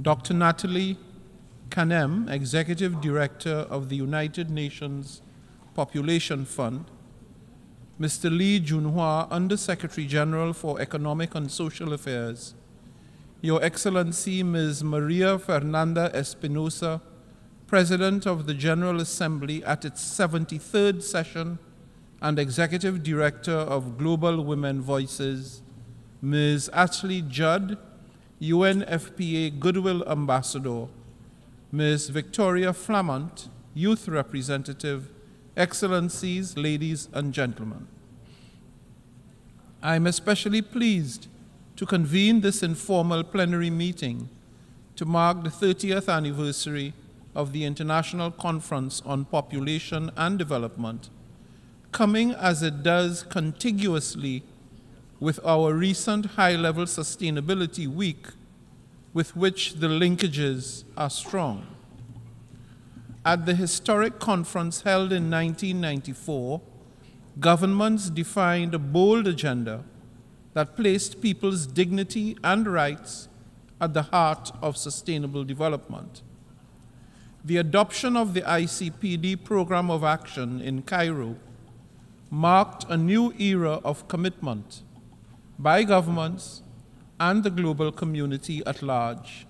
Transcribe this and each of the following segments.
Dr. Natalia Kanem, Executive Director of the United Nations Population Fund, Mr. Li Junhua, Undersecretary General for Economic and Social Affairs, Your Excellency Ms. Maria Fernanda Espinosa, President of the General Assembly at its 73rd session and Executive Director of Global Women Voices, Ms. Ashley Judd, UNFPA Goodwill Ambassador, Ms. Victoria Flamant, Youth Representative, Excellencies, ladies and gentlemen. I am especially pleased to convene this informal plenary meeting to mark the 30th anniversary of the International Conference on Population and Development, coming as it does contiguously with our recent High Level Sustainability Week, with which the linkages are strong. At the historic conference held in 1994, governments defined a bold agenda that placed people's dignity and rights at the heart of sustainable development. The adoption of the ICPD Program of Action in Cairo marked a new era of commitment by governments and the global community at large,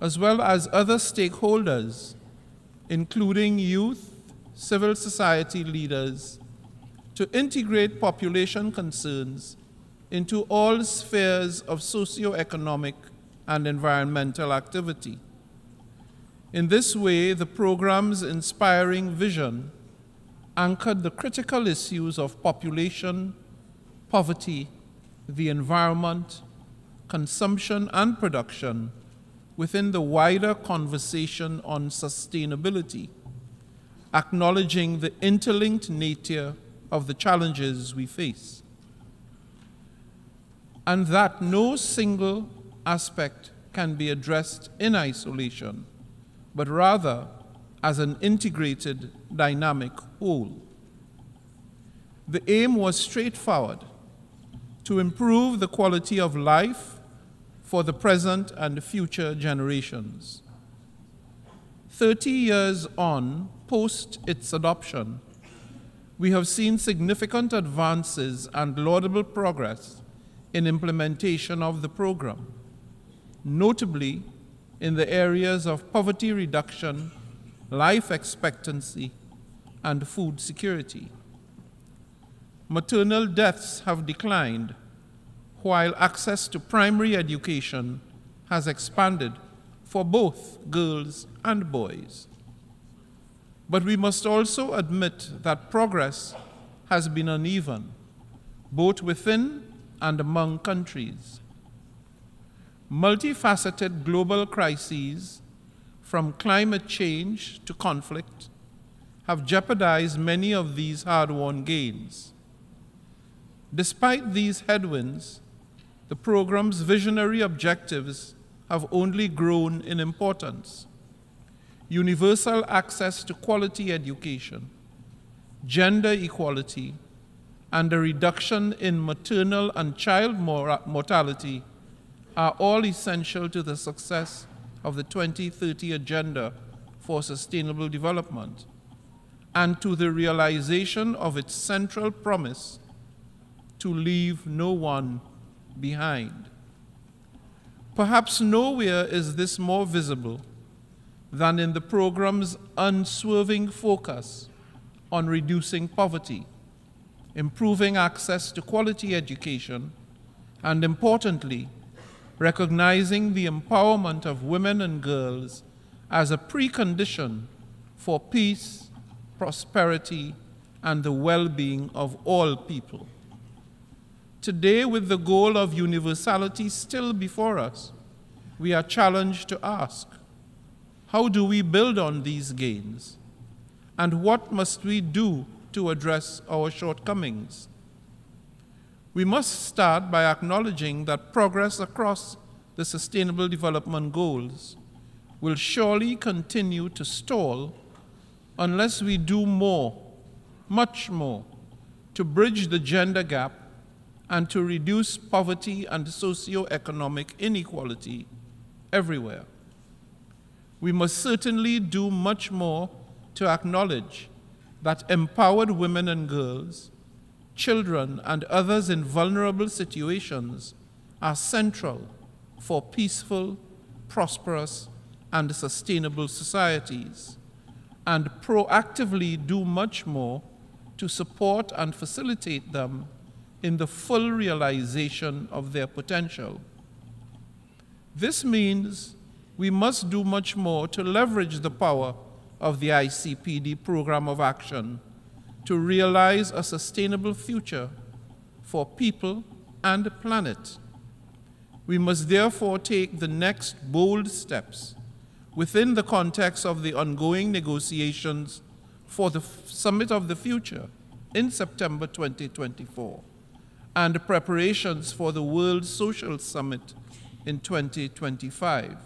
as well as other stakeholders including youth, civil society leaders, to integrate population concerns into all spheres of socio-economic and environmental activity. In this way, the program's inspiring vision anchored the critical issues of population, poverty, the environment, consumption, and production within the wider conversation on sustainability, acknowledging the interlinked nature of the challenges we face, and that no single aspect can be addressed in isolation, but rather as an integrated, dynamic whole. The aim was straightforward to improve the quality of life for the present and future generations. 30 years on, post its adoption, we have seen significant advances and laudable progress in implementation of the program, notably in the areas of poverty reduction, life expectancy, and food security. Maternal deaths have declined while access to primary education has expanded for both girls and boys. But we must also admit that progress has been uneven, both within and among countries. Multifaceted global crises, from climate change to conflict, have jeopardized many of these hard won gains. Despite these headwinds, the program's visionary objectives have only grown in importance. Universal access to quality education, gender equality, and a reduction in maternal and child mortality are all essential to the success of the 2030 Agenda for Sustainable Development and to the realization of its central promise to leave no one behind. Perhaps nowhere is this more visible than in the program's unswerving focus on reducing poverty, improving access to quality education, and importantly, recognizing the empowerment of women and girls as a precondition for peace, prosperity, and the well being of all people. Today, with the goal of universality still before us, we are challenged to ask how do we build on these gains? And what must we do to address our shortcomings? We must start by acknowledging that progress across the Sustainable Development Goals will surely continue to stall unless we do more, much more, to bridge the gender gap and to reduce poverty and socio-economic inequality everywhere. we must certainly do much more to acknowledge that empowered women and girls, children, and others in vulnerable situations are central for peaceful, prosperous, and sustainable societies, and proactively do much more to support and facilitate them in the full realization of their potential. This means we must do much more to leverage the power of the ICPD program of action to realize a sustainable future for people and planet. We must therefore take the next bold steps within the context of the ongoing negotiations for the Summit of the Future in September 2024 and preparations for the World Social Summit in 2025.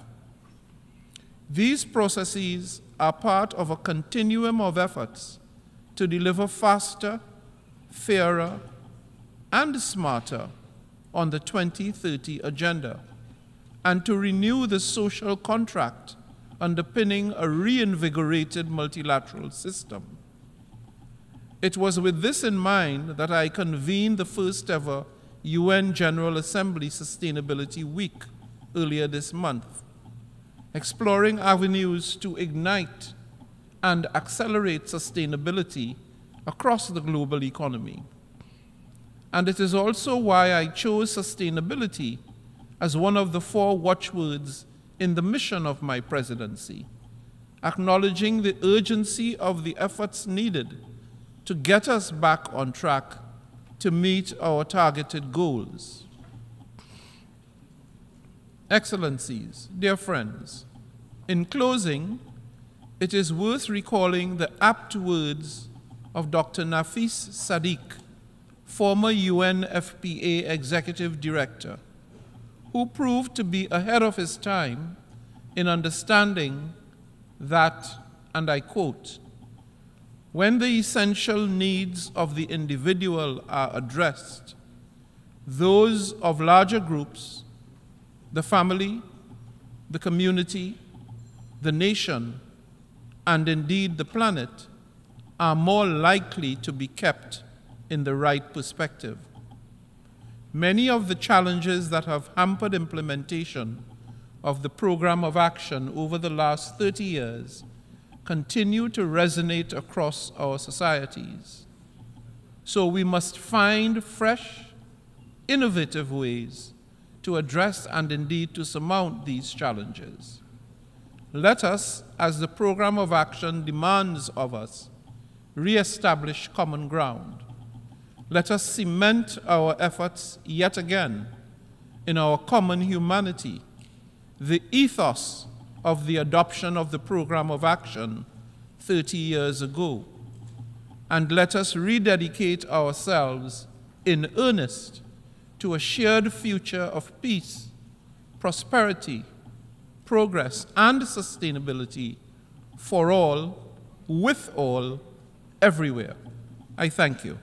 These processes are part of a continuum of efforts to deliver faster, fairer, and smarter on the 2030 agenda and to renew the social contract underpinning a reinvigorated multilateral system. It was with this in mind that I convened the first ever UN General Assembly Sustainability Week earlier this month, exploring avenues to ignite and accelerate sustainability across the global economy. And it is also why I chose sustainability as one of the four watchwords in the mission of my presidency, acknowledging the urgency of the efforts needed to get us back on track to meet our targeted goals. Excellencies, dear friends, in closing, it is worth recalling the apt words of Dr. Nafis Sadik, former UNFPA Executive Director, who proved to be ahead of his time in understanding that, and I quote, when the essential needs of the individual are addressed, those of larger groups, the family, the community, the nation, and indeed the planet, are more likely to be kept in the right perspective. Many of the challenges that have hampered implementation of the program of action over the last 30 years continue to resonate across our societies. So we must find fresh, innovative ways to address and indeed to surmount these challenges. Let us, as the program of action demands of us, re-establish common ground. Let us cement our efforts yet again in our common humanity, the ethos of the adoption of the program of action 30 years ago. And let us rededicate ourselves in earnest to a shared future of peace, prosperity, progress, and sustainability for all, with all, everywhere. I thank you.